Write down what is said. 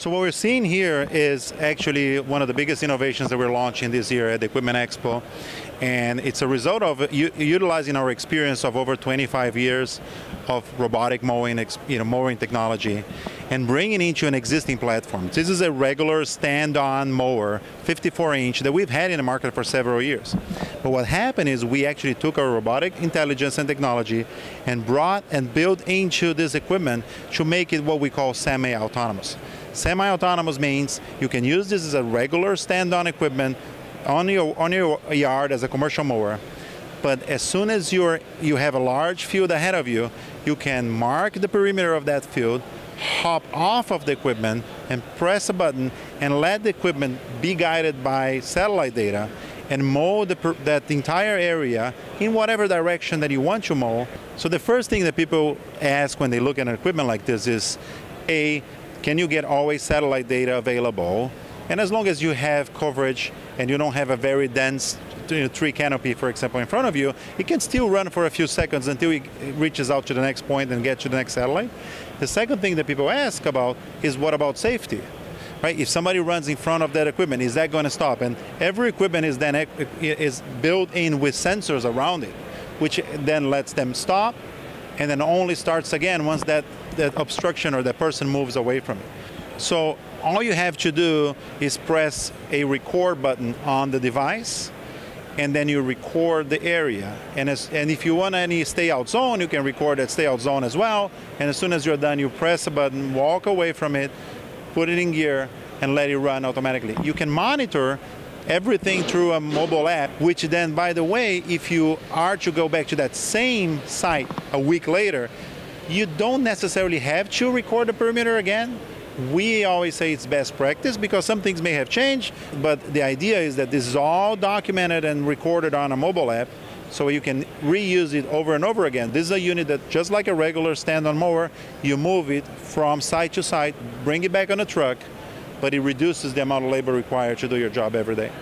So what we're seeing here is actually one of the biggest innovations that we're launching this year at the Equipment Expo. And it's a result of utilizing our experience of over 25 years of robotic mowing, you know, mowing technology and bringing into an existing platform. This is a regular stand-on mower, 54 inch, that we've had in the market for several years. But what happened is we actually took our robotic intelligence and technology and brought and built into this equipment to make it what we call semi-autonomous. Semi-autonomous means you can use this as a regular stand-on equipment on your, on your yard as a commercial mower. But as soon as you're, you have a large field ahead of you, you can mark the perimeter of that field, hop off of the equipment and press a button and let the equipment be guided by satellite data and mow the, that entire area in whatever direction that you want to mow. So the first thing that people ask when they look at an equipment like this is, A, can you get always satellite data available? And as long as you have coverage and you don't have a very dense tree canopy, for example, in front of you, it can still run for a few seconds until it reaches out to the next point and gets to the next satellite. The second thing that people ask about is what about safety? Right? If somebody runs in front of that equipment, is that going to stop? And every equipment is then is built in with sensors around it, which then lets them stop and then only starts again once that, that obstruction or the person moves away from it. So all you have to do is press a record button on the device and then you record the area. And, as, and if you want any stay out zone, you can record that stay out zone as well. And as soon as you're done, you press a button, walk away from it, put it in gear, and let it run automatically. You can monitor everything through a mobile app, which then, by the way, if you are to go back to that same site a week later, you don't necessarily have to record the perimeter again. We always say it's best practice because some things may have changed, but the idea is that this is all documented and recorded on a mobile app so you can reuse it over and over again. This is a unit that, just like a regular stand-on mower, you move it from site to site, bring it back on a truck, but it reduces the amount of labor required to do your job every day.